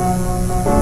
Música